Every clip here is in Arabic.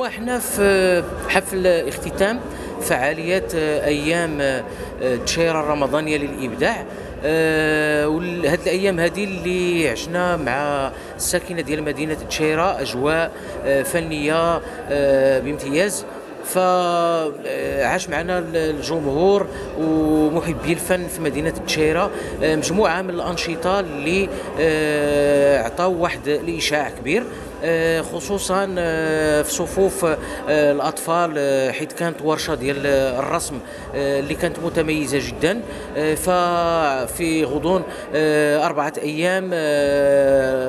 اليوم إحنا في حفل اختتام فعاليات أيام التشيره الرمضانية للإبداع. وهذه الأيام هذه اللي عشنا مع الساكنة ديال مدينة تشيرة أجواء فنية بامتياز. فعاش معنا الجمهور ومحبي الفن في مدينة تشيرة. مجموعة من الأنشطة اللي عطاو واحد الاشاع كبير. آه، خصوصا آه، في صفوف آه، الأطفال حيث كانت ورشة ديال الرسم اللي كانت متميزة جدا. ففي غضون أربعة أيام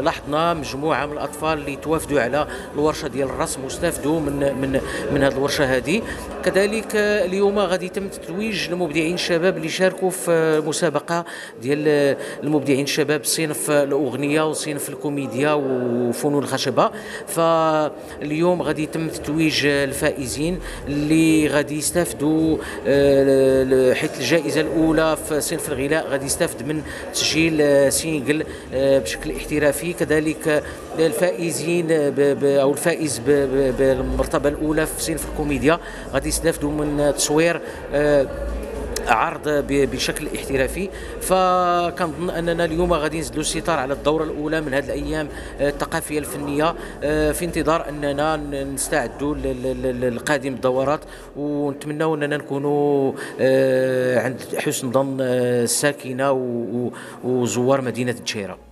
لاحظنا مجموعة من الأطفال اللي توافدوا على الورشة ديال الرسم واستافدوا من من من هذه الورشة هذه كذلك اليوم غادي يتم تتويج المبدعين الشباب اللي شاركوا في مسابقة ديال المبدعين الشباب صنف الأغنية وصنف الكوميديا وفنون الخشبة. فاليوم غادي يتم تتويج الفائزين اللي غادي يستافدوا آه، حيث الجائزة الأولى في صنف الغناء غادي يستافد من تسجيل آه، single آه، بشكل احترافي. كذلك الفائزين أو الفائز بالمرتبة الأولى في صنف الكوميديا غادي يستافدوا من تصوير عرض بشكل احترافي. فكنظن أننا اليوم غادي نزلوا الستار على الدورة الأولى من هذه الأيام آه، الثقافية الفنية آه، في انتظار أننا نستعدوا للقادم الدورات. ونتمنوا أننا نكونوا آه، عند حسن ظن الساكنه وزوار مدينة الجيره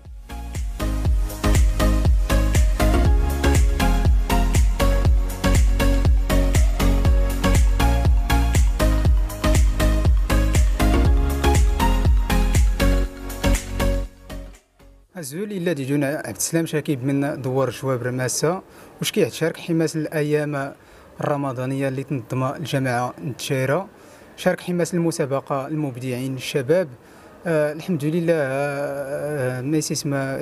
أزول إلا ديجونا عبد السلام شاكيب من دوار جواب رماسة. واش كيتشارك حماس الأيام الرمضانية اللي تنظمها الجماعة التشيرة شارك حماس المسابقة المبدعين الشباب. آه الحمد لله آه ما يسمى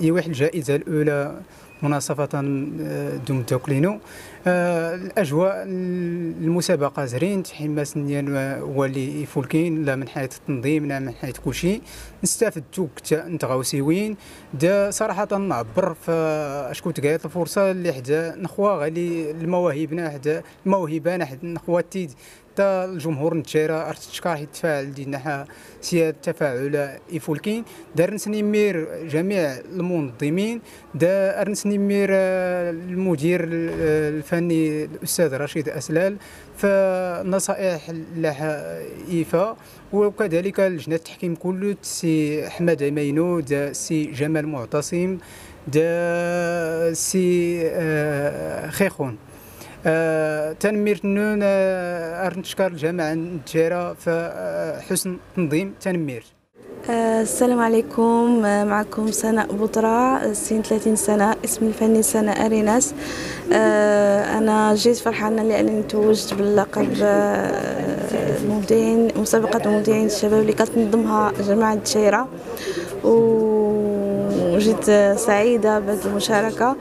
يوح الجائزة الأولى مناصفة آه، دوم توكلينو آه، الأجواء المسابقة زرين تحماس نيان هو اللي يفولكين لا من حيث التنظيم لا من حيث كل شيء. نستافد توك نتغاوسيوين دا صراحة نعبر فاشكو تقايت الفرصة اللي حدا نخوا غالي المواهبنا حدا الموهبة حدا نخواتي حتى الجمهور نتشارى ارتشكار حيت التفاعل ديالنا سياد التفاعل يفولكين. دار نسنيمير جميع المنظمين. دار نسنيمير المدير الفني الأستاذ رشيد أسلال فنصائح إيفا وكذلك لجنة التحكيم كله سي أحمد عمينو سي جمال معتصم دا سي آه، خيخون. آه، تنمير تنون آه، ارنتشكر الجامعة الجيرة فحسن تنظيم تنمير السلام عليكم. معكم سناء بطرة سن 30 سنة اسمي الفني سناء أريناس. أنا جيت فرحانة لأنني توجت باللقب مبدعين مسابقة مبدعين الشباب اللي كتنظمها جماعة الجيرة وجيت سعيدة بهذه المشاركة.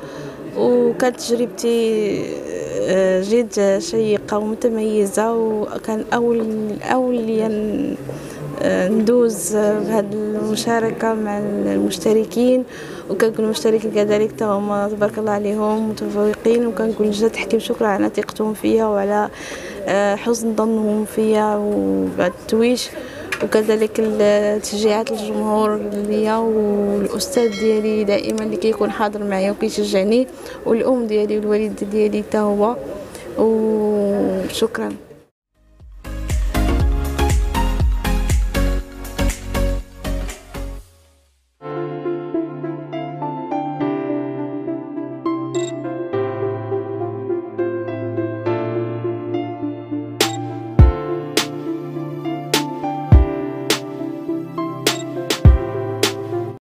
وكانت تجربتي جد شيقة ومتميزة وكان أول أوليا ندوز بهذه المشاركة مع المشتركين وكنقول المشتركين كذلك هما تبارك الله عليهم متفوقين وكنقول لجنة التحكيم شكرا على ثقتهم فيا وعلى آه، حسن ظنهم فيا وبعد التويش. وكذلك تشجيعات الجمهور ليا والأستاذ ديالي دائما اللي كيكون حاضر معايا وكيشجعني والأم ديالي والوالد ديالي حتى هو. وشكرا